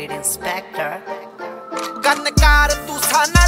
beat inspector. Gunnakar tu sana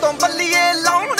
ਤੋਂ ਬੱਲੀਏ ਲਾਉਣ